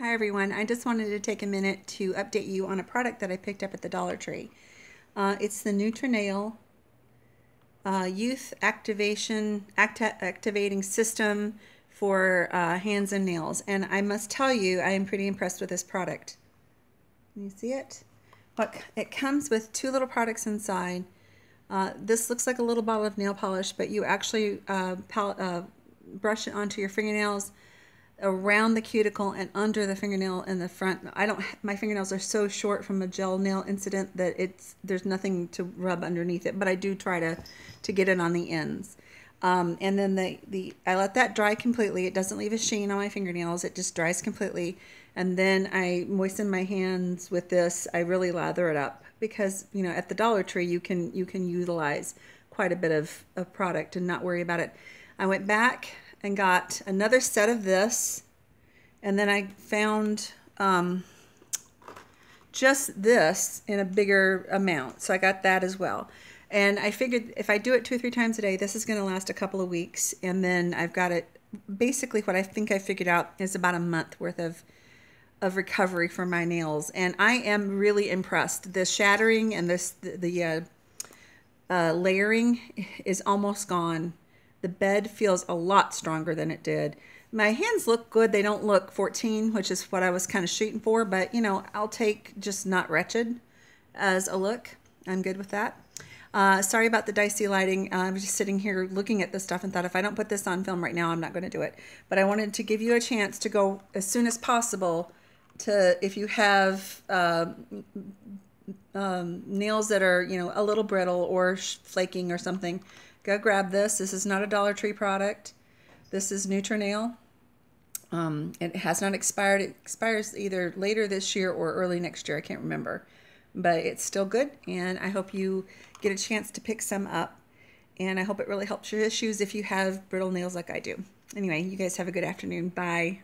Hi everyone, I just wanted to take a minute to update you on a product that I picked up at the Dollar Tree. Uh, it's the Nutrinail uh, Youth Activation Activating System for uh, hands and nails. And I must tell you, I am pretty impressed with this product. Can you see it? Look, it comes with two little products inside. Uh, this looks like a little bottle of nail polish, but you actually uh, uh, brush it onto your fingernails around the cuticle and under the fingernail in the front. I don't my fingernails are so short from a gel nail incident that it's there's nothing to rub underneath it, but I do try to to get it on the ends. Um, and then the, the I let that dry completely. It doesn't leave a sheen on my fingernails. It just dries completely. And then I moisten my hands with this. I really lather it up because you know at the Dollar Tree you can you can utilize quite a bit of, of product and not worry about it. I went back and got another set of this. And then I found um, just this in a bigger amount. So I got that as well. And I figured if I do it two or three times a day, this is going to last a couple of weeks. And then I've got it basically what I think I figured out is about a month worth of of recovery for my nails. And I am really impressed. The shattering and this the, the uh, uh, layering is almost gone. The bed feels a lot stronger than it did. My hands look good. They don't look 14, which is what I was kind of shooting for, but you know, I'll take just not wretched as a look. I'm good with that. Uh, sorry about the dicey lighting. I'm just sitting here looking at this stuff and thought if I don't put this on film right now, I'm not going to do it. But I wanted to give you a chance to go as soon as possible to, if you have uh, um, nails that are, you know, a little brittle or flaking or something, go grab this. This is not a Dollar Tree product. This is Nutrinail. Um, it has not expired. It expires either later this year or early next year. I can't remember. But it's still good, and I hope you get a chance to pick some up. And I hope it really helps your issues if you have brittle nails like I do. Anyway, you guys have a good afternoon. Bye.